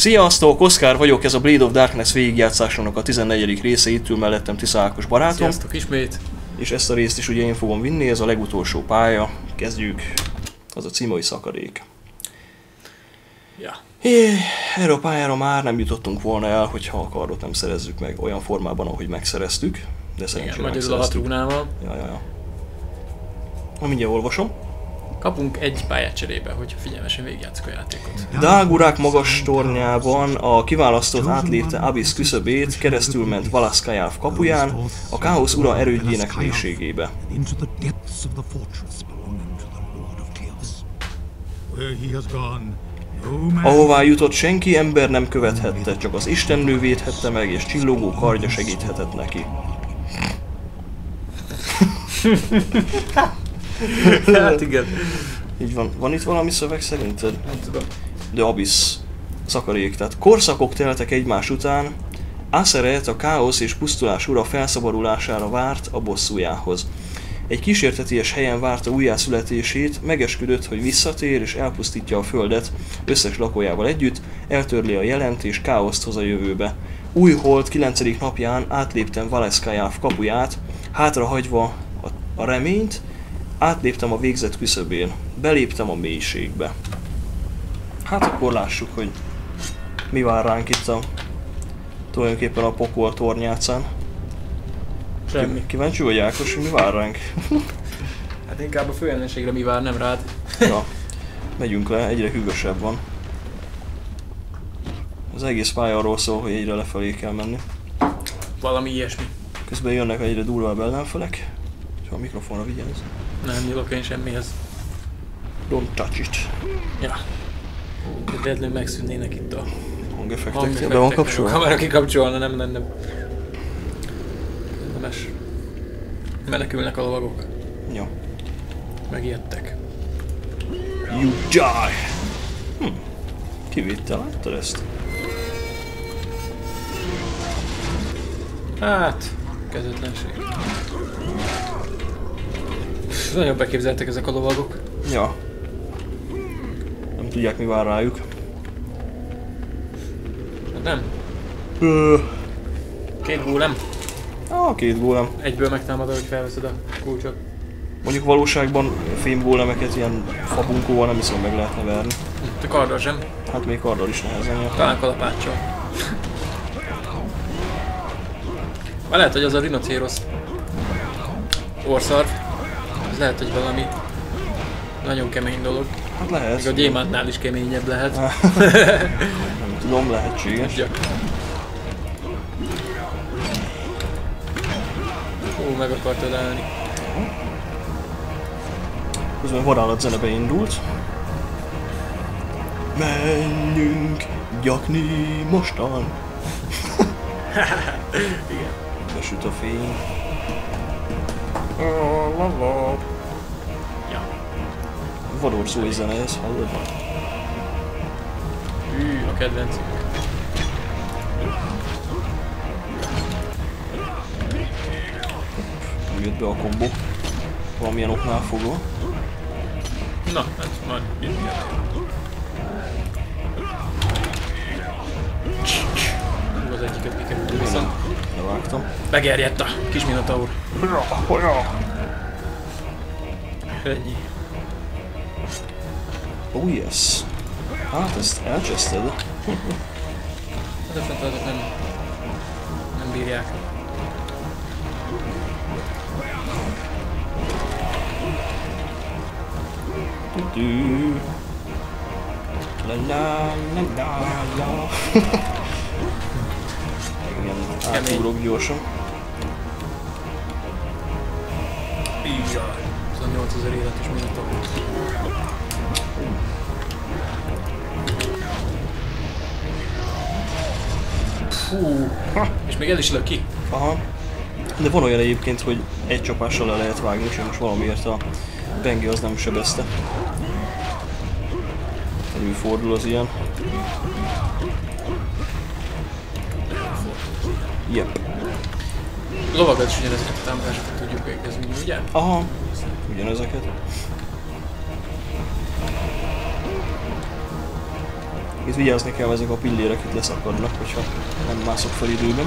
Sziasztok, Oszkár vagyok, ez a Blade of Darkness végigjátszásának a 14. része, itt ül mellettem Tisza Ákos barátom. Sziasztok ismét! És ezt a részt is ugye én fogom vinni, ez a legutolsó pálya. Kezdjük. Az a címai szakadék. Ja. Erre a pályára már nem jutottunk volna el, hogyha a kardot nem szerezzük meg olyan formában, ahogy megszereztük. De Igen, szerencsére magyarul a megszereztük. hatrúgnával. Ja, ja, ja. Na, mindjárt olvasom. Kapunk egy pályát cserébe, hogyha figyelmesen végigjátszuk a játékot. Dágurák magas tornyában a kiválasztott átlépte Abyss küszöbét, keresztül ment Valaszkajáv kapuján, a káosz ura erődjének mélységébe. Ahová jutott senki, ember nem követhette, csak az Istennő védhette meg, és csillogó kardja segíthetett neki. hát igen. Így van. Van itt valami szöveg szerinted? Nem tudom. De Abyss szakadék. Tehát korszakok teltek egymás után, Aszeret a káosz és pusztulás ura felszabadulására várt a bosszújához. Egy kísérteties helyen várta újjászületését, megesküdött, hogy visszatér és elpusztítja a földet összes lakójával együtt, eltörli a jelent és káoszt hoz a jövőbe. Új hold 9. napján átléptem Valeszkajáv kapuját, hátrahagyva a reményt, átléptem a végzet küszöbén, beléptem a mélységbe. Hát akkor lássuk, hogy mi vár ránk itt a tulajdonképpen a pokol tornyácán. Semmi. Kíváncsi vagy Ákos, hogy mi vár ránk? Hát inkább a főellenségre mi vár, nem rád. Na, megyünk le, egyre hűvösebb van. Az egész pálya arról szól, hogy egyre lefelé kell menni. Valami ilyesmi. Közben jönnek egyre durvább ellenfelek. Ha a mikrofonra vigyázz. Nem nyúlok én semmihez. Don't touch it. Ja. Véletlenül megszűnnének itt a Hangeffektek. Be van A kapcsolva? kamera kikapcsolna, nem lenne. Nemes. Menekülnek a lovagok. Jó. Megijedtek. You die! Hm. Kivitte, láttad ezt? Hát, kezetlenség. Nagyon beképzeltek ezek a lovagok. Ja. Nem tudják mi vár rájuk. Hát nem. Ö, Két gólem. ah, két gólem. Egyből megtámadod, hogy felveszed a kulcsot. Mondjuk valóságban fémgólemeket ilyen fabunkóval nem hiszem meg lehetne verni. Te karddal sem. Hát még karddal is nehezen jön. Talán kalapáccsal. Már lehet, hogy az a rinocérosz orszarv. Lehet, hogy valami nagyon kemény dolog. Hát lehet. Még a gyémántnál is keményebb lehet. Nem tudom, lehetséges. Ja. Ó, meg akart ölelni. Közben varázslat zene beindult. Menjünk gyakni mostan. Igen. Besüt a fény. Ja. Vadorszói zene ez, hallod? Hű, a kedvencünk. Jött be a kombó. Valamilyen oknál fogva. Na, hát majd mindjárt. Hú, az egyiket kikerültem viszont. Levágtam. Begerjedt a kis minotaur. Ennyi. Oh yes. Hát ezt elcseszted. Hát a fent nem, nem bírják. La la la la la. Átugrok gyorsan. Ízsaj. Ez a 8000 életes minotaur. Fú. És még el is lök ki. Aha. De van olyan egyébként, hogy egy csapással le lehet vágni, és most valamiért a Bengi az nem sebezte. Előfordul az ilyen. Yep. Lovagat is ugyanezeket a támadásokat tudjuk végezni, ugye? Aha, ugyanezeket. Itt vigyázni kell, ezek a pillérek itt leszakadnak, hogyha nem mászok fel időben.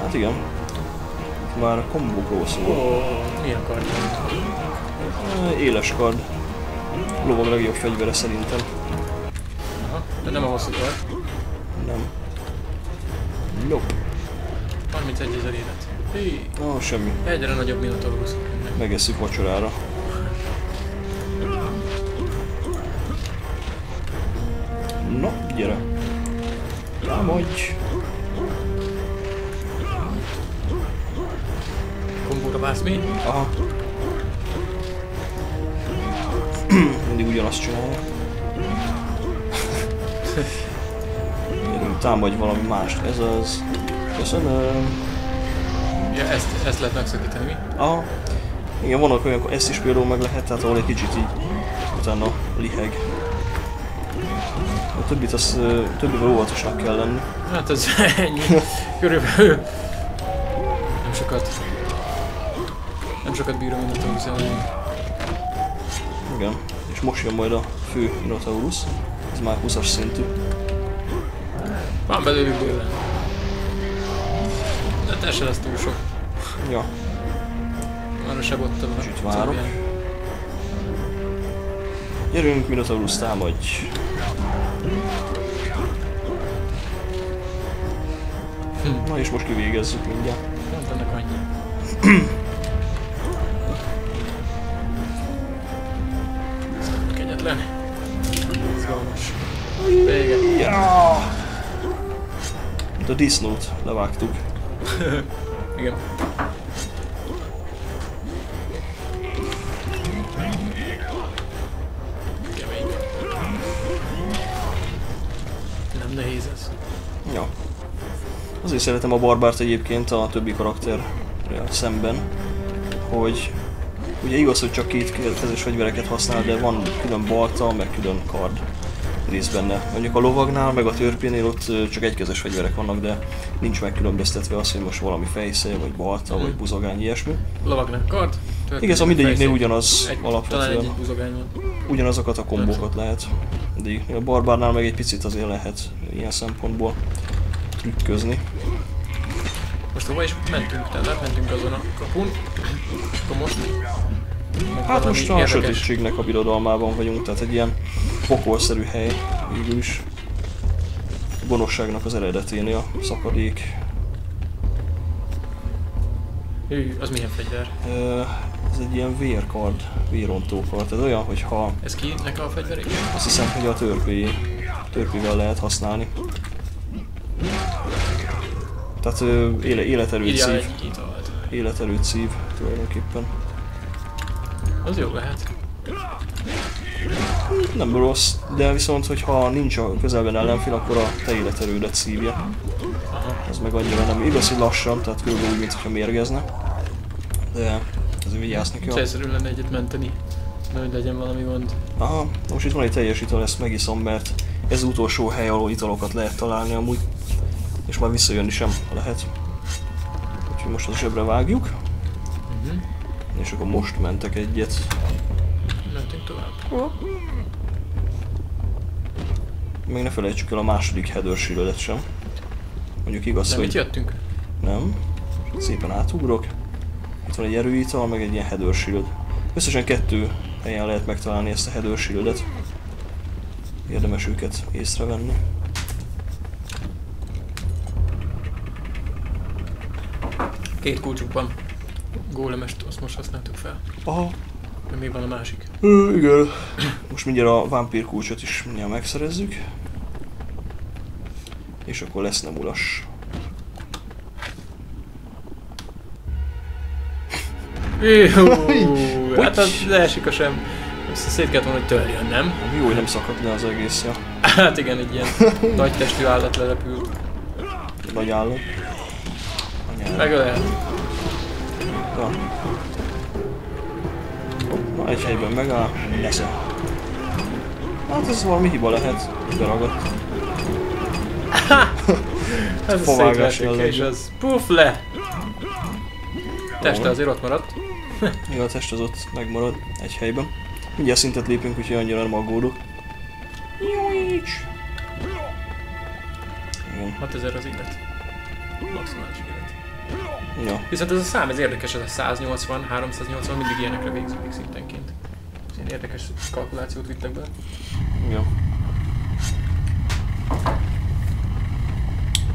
Hát igen. Már a kombókról szól. Mi akar? Ö, Éles kard. Lovag legjobb fegyvere szerintem. Aha, de nem a hosszú kar. Nem. Nope. 31 ezer élet. Hí, Ah, semmi. egyre nagyobb Minotaurus. Megesszük vacsorára. Aha. Mindig ugyanazt csinálja. Gyerünk, támadj valami mást. Ez az. Köszönöm. Ja, ezt, ezt lehet megszakítani mi? Aha. Igen, vannak olyan, ezt is például meg lehet, tehát ahol egy kicsit így utána liheg. A többit az, többivel óvatosnak kell lenni. Hát ez ennyi. Körülbelül. Nem sokat. Nem sokat bírom Minotaurus ellen. Igen. És most jön majd a fő Minotaurus. Ez már 20-as szintű. Van belőlük bőven. De te se lesz túl sok. Ja, Arra se bottam. Kicsit várok. gyerünk Minotaurus, támadj! Hm. Na és most kivégezzük mindjárt. Pont ennek annyi. Mint a disznót levágtuk. Igen. Nem nehéz ez. Ja. Azért szeretem a barbárt egyébként a többi karakterrel szemben, hogy ugye igaz, hogy csak két kezes fegyvereket használ, de van külön balta, meg külön kard rész benne. Mondjuk a lovagnál, meg a törpénél ott csak egykezes fegyverek vannak, de nincs megkülönböztetve az, hogy most valami fejszél, vagy balta, vagy buzogány, ilyesmi. Lovagnál kard. Igaz, a mindegyiknél ugyanaz egy, Talán alapvetően. egy buzogány van. ugyanazokat a kombókat lehet. De a barbárnál meg egy picit azért lehet ilyen szempontból trükközni. Most hova is mentünk? Tehát mentünk azon a kapun. És akkor most... Hát most a érdekes- sötétségnek a birodalmában vagyunk, tehát egy ilyen pokolszerű hely végül is. A gonoszságnak az eredeténél szakadék. Hű, az milyen fegyver? Ez egy ilyen vérkard, vérontó kard. Ez olyan, hogy ha Ez kinek a fegyverék? azt hiszem, hogy a törpé, törpével lehet használni. Tehát éle, életerőt szív. Életerőt szív tulajdonképpen. Az jó lehet. Nem rossz, de viszont, hogyha nincs a közelben ellenfél, akkor a te életerődet szívja. Ez meg annyira nem igaz, hogy lassan, tehát körülbelül úgy, mintha mérgezne. De azért vigyázni kell. Célszerű lenne egyet menteni. Nehogy legyen valami gond. Aha, most itt van egy teljes ital, ezt megiszom, mert ez utolsó hely, ahol italokat lehet találni amúgy. És már visszajönni sem lehet. Úgyhogy most az zsebre vágjuk. Uh-huh. És akkor most mentek egyet. Mentünk tovább. Még ne felejtsük el a második header shieldet sem. Mondjuk igaz, Nem, hogy... itt jöttünk. Nem. Szépen átugrok. Itt van egy erőital, meg egy ilyen header shield. Összesen kettő helyen lehet megtalálni ezt a header shieldet. Érdemes őket észrevenni. Két kulcsuk van. Gólemest azt most használtuk fel. Aha. De még van a másik. Ö, igen. Most mindjárt a vámpír kulcsot is mindjárt megszerezzük. És akkor lesz nem ulas. Jó, hát az leesik a sem. Ezt szét kellett volna, hogy törjön, nem? Jó, hogy nem szakadt le az egész, ja. Hát igen, egy ilyen nagy testű állat lelepült. Nagy állat. Anyád. Hopp, Na, egy helyben megáll, nesze. Hát ez valami hiba lehet, beragadt. Ez a és az puff le! Teste azért ott maradt. Igen, a test az ott megmarad egy helyben. Mindjárt szintet lépünk, úgyhogy annyira nem aggódok. Jújcs! Igen. 6000 az élet. Maximális élet. Ja. Viszont ez a szám, ez érdekes, ez a 180, 380, mindig ilyenekre végződik szintenként. Ez ilyen érdekes kalkulációt vittek be. Ja.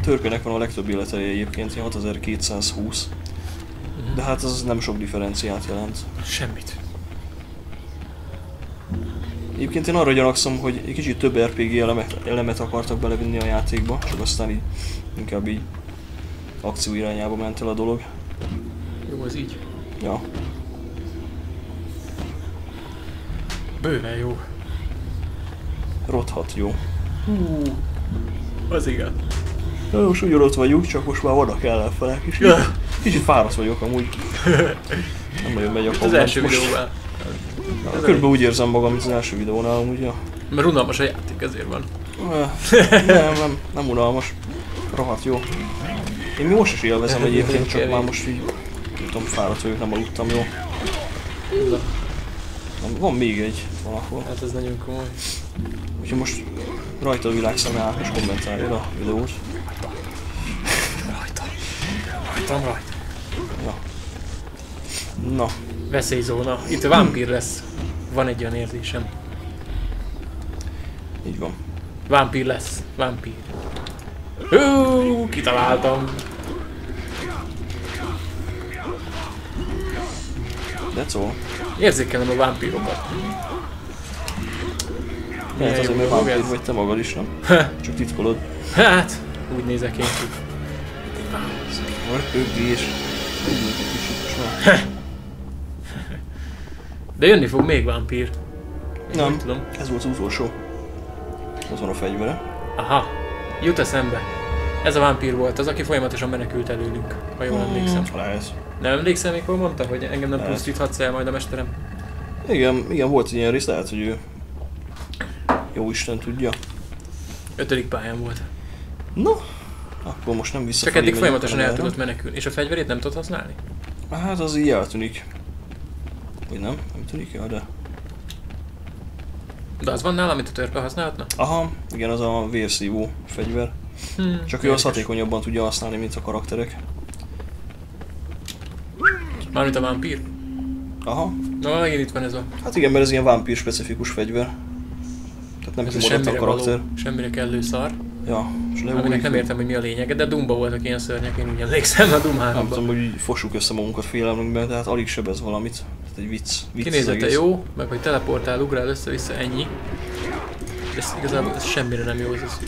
Törpének van a legtöbb életeje egyébként, ilyen 6220. De hát az nem sok differenciát jelent. Semmit. Egyébként én arra gyanakszom, hogy egy kicsit több RPG elemet, elemet akartak belevinni a játékba, csak aztán így inkább így akció irányába ment el a dolog. Jó, az így. Ja. Bőven jó. Rothat jó. Hú. Az igen. Na most úgy ott vagyunk, csak most már vannak ellenfelek is. Ja. Kicsit fáradt vagyok amúgy. Nem nagyon megy a Az első videóval. Körülbelül úgy érzem magam, mint az első videónál amúgy, ja. Mert unalmas a játék, ezért van. Nem, nem, nem unalmas. Rohadt jó. Én mi most is élvezem egyébként, csak már most így, nem tudom, fáradt vagyok, nem aludtam jó. Na, Nem, Van még egy valahol. Hát ez nagyon komoly. Úgyhogy most rajta a világ szeme át, és kommentálja a videót. Rajta. Rajtam rajta. Ja. Na, Veszélyzóna. Itt a vámpír lesz. Van egy olyan érzésem. így van. Vámpír lesz. Vámpír. Hú, kitaláltam. That's all. Érzékelem a vámpírokat. Milyen azért, jó mert vámpír vagy te magad is, nem? Csak titkolod. Hát, úgy nézek én ki. Már. De jönni fog még vámpír. Én Nem. tudom. Ez volt az utolsó. Az van a fegyvere. Aha, jut eszembe. Ez a vámpír volt, az, aki folyamatosan menekült előlünk, ha jól emlékszem. Lehet. Nem emlékszem, mikor mondta, hogy engem nem Lehet. pusztíthatsz el majd a mesterem? Igen, igen, volt ilyen rész, lehet, hogy ő jó Isten tudja. Ötödik pályán volt. Na, akkor most nem vissza. Csak eddig folyamatosan el tudott menekülni. És a fegyverét nem tudod használni? Hát az így eltűnik. Vagy nem? Nem tűnik el, de... De az van nála, amit a törpe használhatna? Aha, igen, az a vérszívó fegyver. Hmm, Csak ő azt hatékonyabban tudja használni, mint a karakterek. Mármint a vámpír? Aha, Na, megint itt van ez a... hát igen, mert ez ilyen vámpír specifikus fegyver. Tehát nem kimondott a karakter. való, semmire kellő szar. Ja, és Aminek nem értem, hogy mi a lényege, de Dumba voltak ilyen szörnyek, én úgy emlékszem a Doom Nem 3 tudom, hogy fossuk össze magunkat félelmünkben, tehát alig sebez valamit. Egy vicc. vicc az Kinézete egész. jó, meg hogy teleportál, ugrál össze-vissza, ennyi. De ez igazából ez semmire nem jó, ez, ez,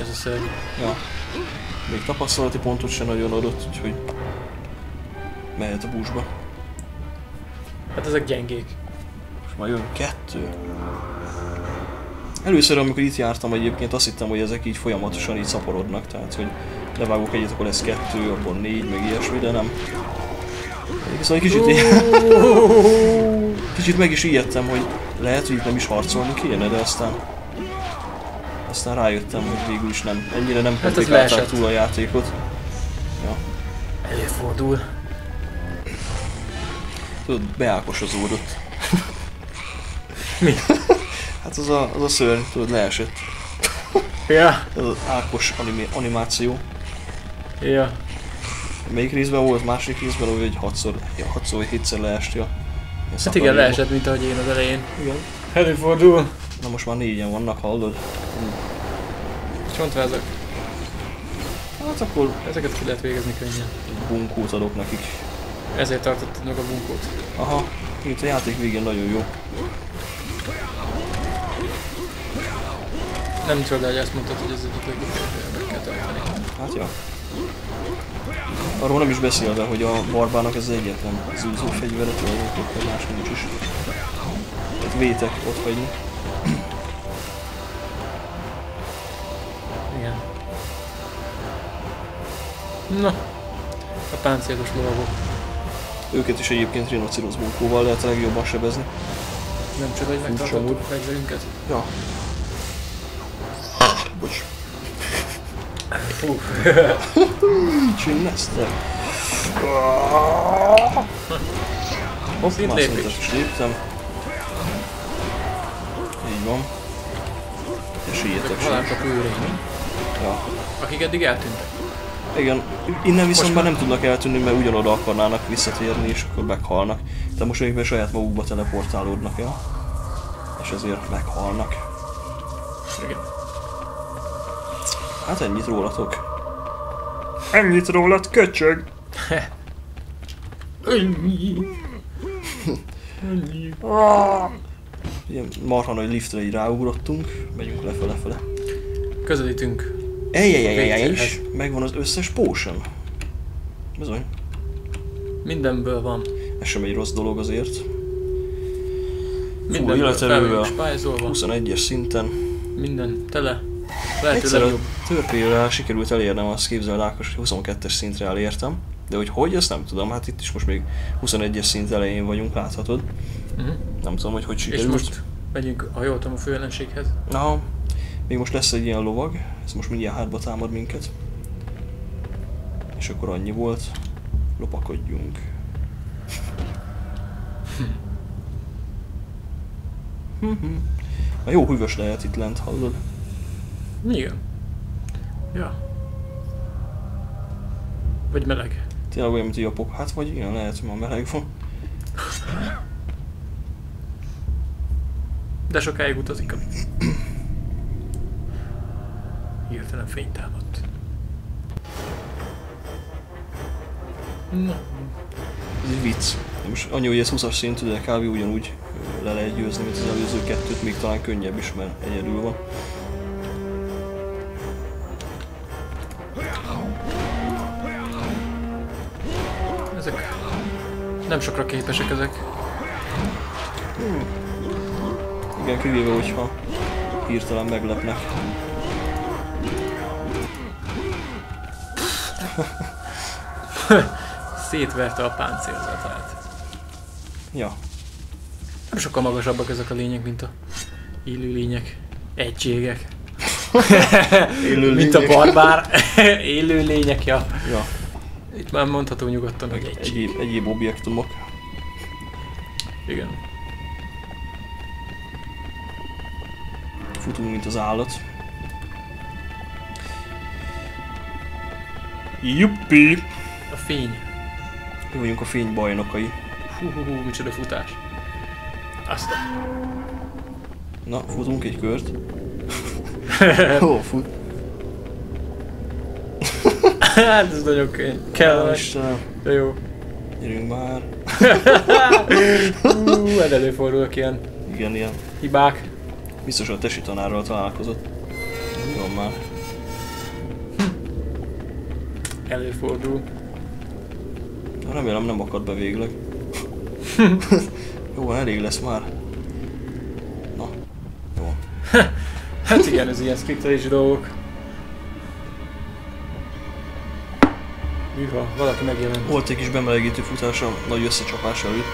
ez a szörny. Ja. Még tapasztalati pontot sem nagyon adott, úgyhogy mehet a búzsba. Hát ezek gyengék. Most már jön kettő. Először, amikor itt jártam egyébként, azt hittem, hogy ezek így folyamatosan így szaporodnak, tehát hogy levágok egyet, akkor lesz kettő, akkor négy, meg ilyesmi, de nem. Viszont egy kicsit, kicsit meg is ijedtem, hogy lehet, hogy itt nem is harcolni kéne, de aztán aztán rájöttem, hogy végül is nem, ennyire nem Hát komplikálták leesett. túl a játékot. Ja. Előfordul. Tudod, beákosozódott. Mi? Hát az a, az a szörny, tudod, leesett. Ja, Ez az ákos animi, animáció. ja. Melyik részben volt? Második részben, hogy egy hatszor, ja, hatszor vagy hétszer leestél. Ilyen Hát igen, leesett, mint ahogy én az elején. Igen. Előfordul. Na most már négyen vannak, hallod? Csontvázak. Hát akkor Ezeket ki lehet végezni könnyen. egy bunkót adok nekik. Ezért tartottad meg a bunkót. Aha, itt a játék végén nagyon jó. Nem csoda, hogy azt mondtad, hogy ez egyik legjobb kell tartani. Hát ja. Arról nem is beszélve, hogy a barbának ez egyetlen zúzó fegyvere tulajdonképpen más nincs is. Tehát vétek ott hagyni. Igen. Na. A páncélos lovagok. Őket is egyébként rinocirosz bunkóval lehet a legjobban sebezni. Nem csoda, hogy megtartottuk a fegyverünket. Ja. Bocs. Fú. Csinneszte. Hopp, már lépés. is léptem. Így van. És ilyetek sem. Halálkapó őrei, mi? Ja. Akik eddig eltűntek. Igen, innen viszont Most már nem tudnak eltűnni, mert ugyanoda akarnának visszatérni, és akkor meghalnak. De most még saját magukba teleportálódnak el. És ezért meghalnak. Igen. Hát ennyit rólatok. Ennyit rólad, köcsög! Ennyi. Ennyi. Ilyen marha nagy liftre így ráugrottunk, megyünk lefele-fele. Közelítünk. Ejjejjejjej, is megvan az összes potion. Bizony, Mindenből van. ez sem egy rossz dolog azért. Mindenből fel vagyunk spájzolva. 21-es szinten. Minden tele. Lehető legjobb. Törpével sikerült elérnem, azt képzel Ákos, hogy 22-es szintre elértem. De hogy hogy, ezt nem tudom, hát itt is most még 21-es szint elején vagyunk, láthatod. Uh-huh. Nem tudom, hogy hogy És sikerült. most megyünk, ha jól tudom, a főellenséghez. Na, még most lesz egy ilyen lovag, ez most mindjárt hátba támad minket. És akkor annyi volt. Lopakodjunk. A jó hűvös lehet itt lent, hallod? Igen. Ja. Vagy meleg. Tényleg olyan, mint a japok. Hát vagy igen, lehet, hogy ma meleg van. De sokáig utazik a... Hirtelen fény támadt. Na, Ez egy vicc. Most annyi, hogy ez 20-as szintű, de kb. ugyanúgy le lehet győzni, mint az előző kettőt, még talán könnyebb is, mert egyedül van. Nem sokra képesek ezek. Igen, kivéve, hogyha hirtelen meglepnek. Szétverte a páncélzatát. Ja, Nem sokkal magasabbak ezek a lények, mint a élő lények. Egységek. Élő mint a lények. barbár. élő lények, ja. ja. Itt már mondható nyugodtan, hogy egység. Egyéb, egyéb objektumok. Igen. Futunk, mint az állat. Juppi! A fény. Mi vagyunk a fény bajnokai. Hú, hú, hú, micsoda futás. Azt. Na, futunk egy kört. Ó, fut. Hát ez nagyon könyv. Istenem, De jó. gyerünk már. Hú, hát előfordulnak ilyen Igen, ilyen. hibák. Biztos a tesi tanárral találkozott. Jó már. Előfordul. Remélem nem akad be végleg. Jó, elég lesz már. Na, jó. Hát igen, ez ilyen skriptelési dolgok. Műha, valaki megjelent. Volt egy kis bemelegítő futása nagy összecsapás előtt.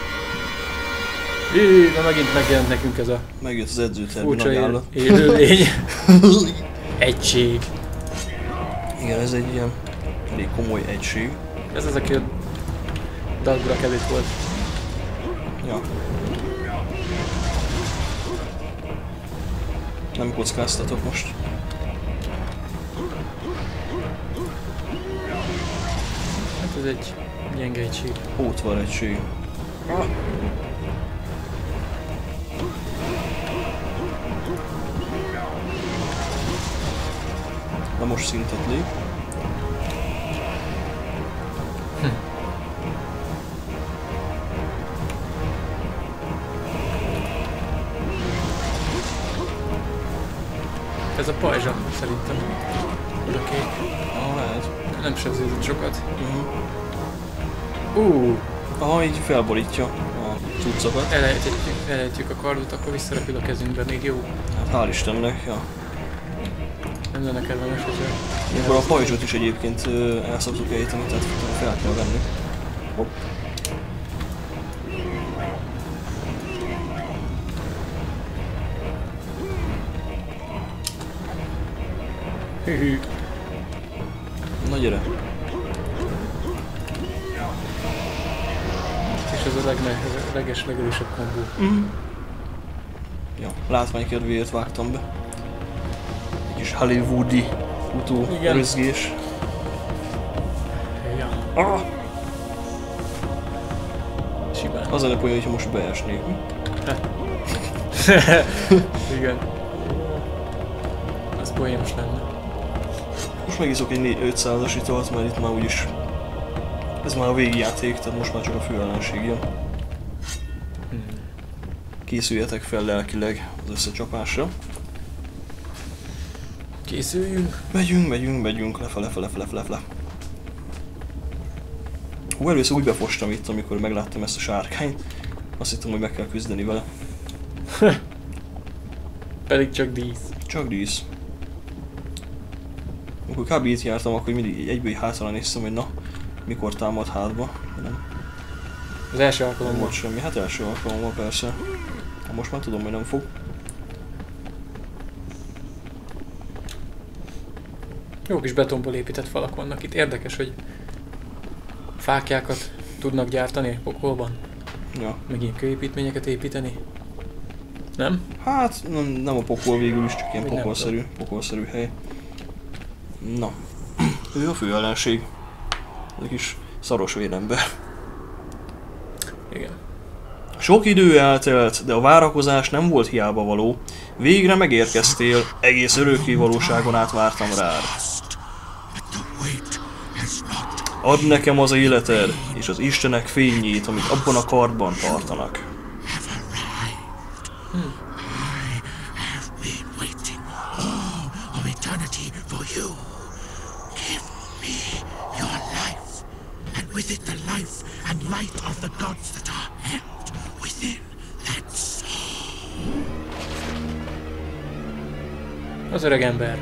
Ű, de megint megjelent nekünk ez a Megjött az furcsa nagy állat. élőlény. Egység. Igen, ez egy ilyen elég komoly egység. Ez az, aki a Dalgura kedvét volt. Ja. Nem kockáztatok most. Ez egy gyenge egység. Ótvar egység. Na most szintet lép. Aha, így felborítja a cuccokat. elejtjük, elejtjük a kardot, akkor visszarepül a kezünkbe, még jó. Hát hál' Istennek, ja. Nem lenne kellemes, hogyha... Akkor a pajzsot is egyébként el szoktuk ejteni, tehát fel kell venni. Hopp. Hű, hű. Leges, legerősebb kombó. Ja, látványkedvéért vágtam be. Egy kis hollywoodi utó Igen. rözgés. Ja, Ah! simán. Az lenne poén, hogyha most beesnék. Igen. Az poénos lenne. Most megiszok egy 500-as italt, mert itt már úgyis... Ez már a végjáték, tehát most már csak a fő ellenség jön. Készüljetek fel lelkileg az összecsapásra. Készüljünk. Megyünk, megyünk, megyünk, lefele, lefele, lefele, lefele. Hú, először úgy befostam itt, amikor megláttam ezt a sárkányt. Azt hittem, hogy meg kell küzdeni vele. Pedig csak dísz. Csak dísz. Amikor kb. itt jártam, akkor mindig egyből hátra néztem, hogy na, mikor támad hátba. Nem, Az első alkalommal. volt semmi. Hát első alkalommal persze. Ha most már tudom, hogy nem fog. Jó kis betonból épített falak vannak itt. Érdekes, hogy fákjákat tudnak gyártani pokolban. Ja. Meg ilyen kőépítményeket építeni. Nem? Hát nem, nem a pokol végül is, csak ilyen Még pokolszerű, pokolszerű hely. Na, ő a fő ellenség. Ez egy kis szaros vérember. Sok idő eltelt, de a várakozás nem volt hiába való. Végre megérkeztél, egész örökké valóságon át vártam rád. Add nekem az életed, és az Istenek fényét, amit abban a kardban tartanak. Az öreg ember.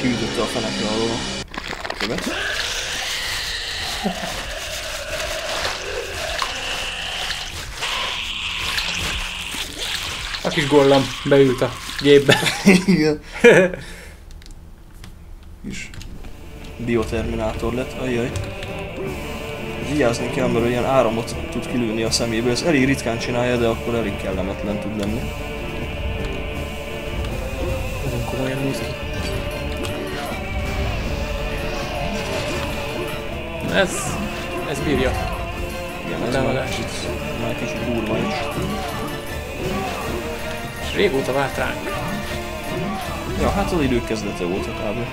Kiütötte a fenekre alól. Követ. A kis gollam beült a gépbe. Igen. Kis bioterminátor lett, ajjaj. Vigyázni kell, mert ilyen áramot tud kilőni a szeméből. Ez elég ritkán csinálja, de akkor elég kellemetlen tud lenni. Nagyon komolyan néz ki. Na Ez, ez bírja. Igen, ez Támadás. már kicsit, már kicsit durva is. És régóta várt ránk. Ja, hát az idők kezdete volt a kb.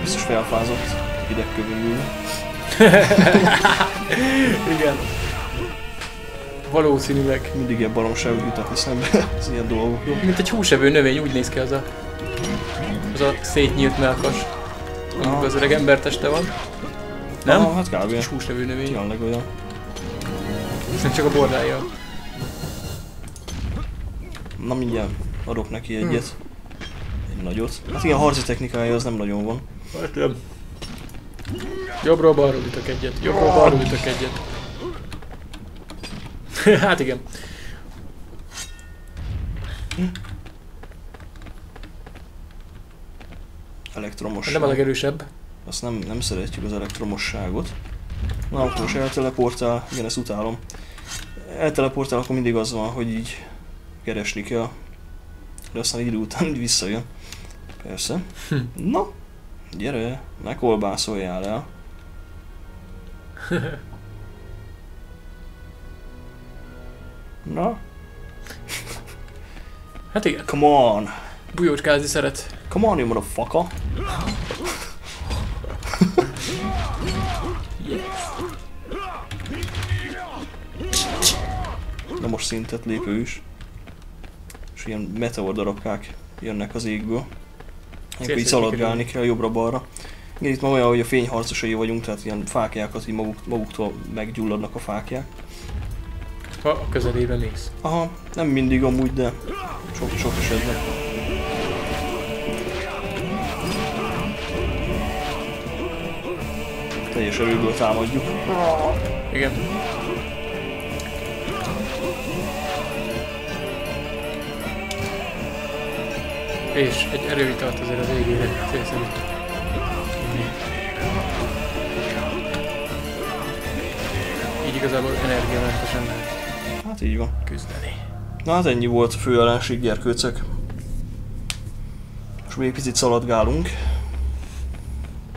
Biztos felfázott idegkövül. Igen. Valószínűleg. Mindig ilyen baromságok jutnak eszembe az ilyen dolgokról. Mint egy húsevő növény, úgy néz ki az a, az a szétnyílt melkas. Amikor Aha. az öreg ember teste van. Nem? Ah, hát kb. Kis húsevő növény. Tényleg olyan. Nem csak a bordája. Na mindjárt adok neki egyet. Egy nagyot. Hát ilyen harci technikája az nem nagyon van. Hát nem. Jobbról balról ütök egyet. Jobbról balról ütök egyet. hát igen. Elektromos. Nem a legerősebb. Azt nem, nem szeretjük az elektromosságot. Na, akkor most elteleportál, igen, ezt utálom. Elteleportál, akkor mindig az van, hogy így keresni kell. De aztán idő után így visszajön. Persze. Hm. Na, gyere, ne kolbászoljál el. Na, Hát igen. come on. Bujócskázni szeret. Come on, you motherfucker. De most szintet lép ő is. És ilyen meteor darabkák jönnek az égből. Ilyenkor így szaladgálni kell jobbra-balra. Igen, itt már olyan, hogy a fényharcosai vagyunk, tehát ilyen fákjákat így maguk, maguktól meggyulladnak a fákják. Ha a közelébe mész. Aha, nem mindig amúgy, de sok, sok esetben. Teljes erőből támadjuk. Igen. És egy erőitalt azért a végére célszerű. Így igazából energiamentesen Hát így van. küzdeni. Na hát ennyi volt a főellenség gyerkőcök. Most még picit szaladgálunk.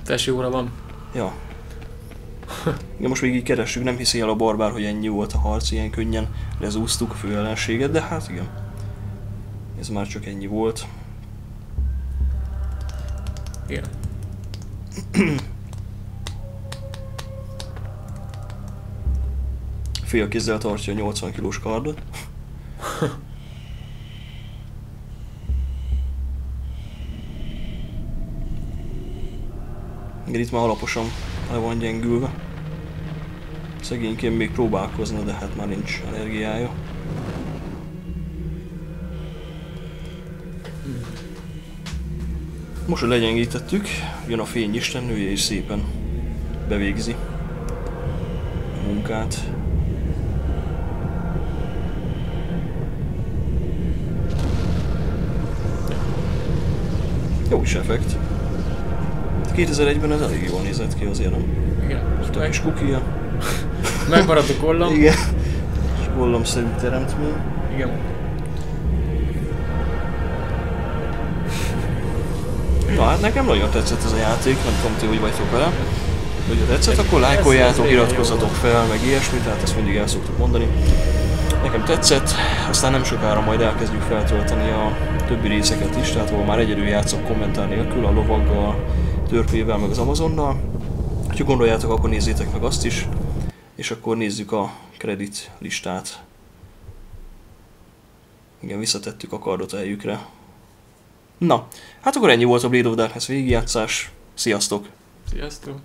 Tesi óra van. Ja. Igen, most még így keressük, nem hiszi el a barbár, hogy ennyi volt a harc, ilyen könnyen lezúztuk a főellenséget, de hát igen. Ez már csak ennyi volt. Igen. Fél kézzel tartja a 80 kilós kardot. Igen, itt már alaposan le van gyengülve. Szegényként még próbálkozna, de hát már nincs energiája. Most, hogy legyengítettük, jön a fényistennője és szépen bevégzi a munkát. Jó is effekt. 2001-ben ez elég jól nézett ki azért, nem? Igen. Ott a kis kukia. Megmaradt a kollam. Igen. És gollamszerű teremtmény. Igen. Na hát nekem nagyon tetszett ez a játék, nem tudom ti hogy vagytok vele. Hogyha tetszett, akkor lájkoljátok, iratkozzatok fel, meg ilyesmi, tehát ezt mindig el szoktuk mondani. Nekem tetszett, aztán nem sokára majd elkezdjük feltölteni a többi részeket is, tehát ahol már egyedül játszok kommentár nélkül, a lovaggal, törpével, meg az Amazonnal. Ha gondoljátok, akkor nézzétek meg azt is, és akkor nézzük a kredit listát. Igen, visszatettük a kardot a helyükre. Na, hát akkor ennyi volt a Blade of Darkness végigjátszás. Sziasztok! Sziasztok.